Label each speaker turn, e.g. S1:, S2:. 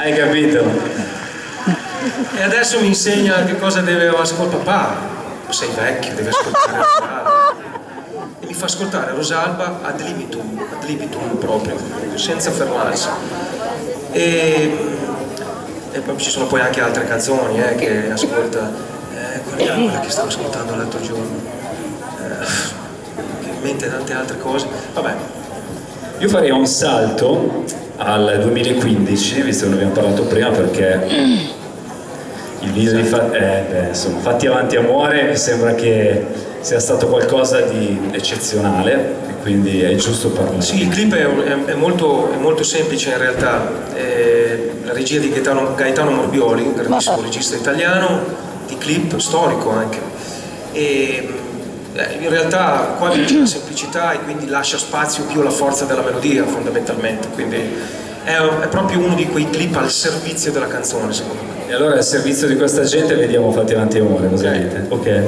S1: Hai capito?
S2: E adesso mi insegna che cosa deve ascoltare papà. Sei vecchio, devi ascoltare Rosalba. E mi fa ascoltare Rosalba ad libitum, ad libitum proprio, senza fermarsi. E, e poi ci sono poi anche altre canzoni eh, che ascolta. Eh, quella, quella che stavo ascoltando l'altro giorno. Eh, in mente tante altre cose. Vabbè,
S1: Io farei un salto al 2015, visto che ne abbiamo parlato prima, perché il video di Fa- eh, beh, insomma, Fatti Avanti Amore mi sembra che sia stato qualcosa di eccezionale e quindi è giusto parlare.
S2: Sì, il clip è, è- è molto, è molto semplice in realtà, Eh, la regia di Gaetano, Gaetano Morbioli, un grandissimo regista italiano, di clip storico anche. E, in realtà qua vince la semplicità e quindi lascia spazio più alla forza della melodia fondamentalmente, quindi è, è proprio uno di quei clip al servizio della canzone secondo me.
S1: E allora al servizio di questa gente vediamo Fatti Avanti Amore, cosa
S2: Ok.
S1: dite? Ok.